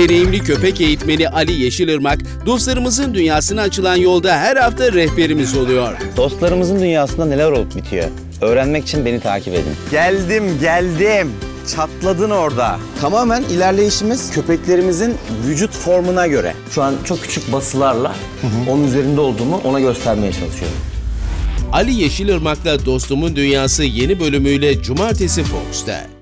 Deneyimli köpek eğitmeni Ali Yeşilırmak, dostlarımızın dünyasına açılan yolda her hafta rehberimiz oluyor. Dostlarımızın dünyasında neler olup bitiyor? Öğrenmek için beni takip edin. Geldim geldim. Çatladın orada. Tamamen ilerleyişimiz köpeklerimizin vücut formuna göre. Şu an çok küçük basılarla onun üzerinde olduğumu ona göstermeye çalışıyorum. Ali Yeşilırmak'la Dostumun Dünyası yeni bölümüyle Cumartesi Fox'ta.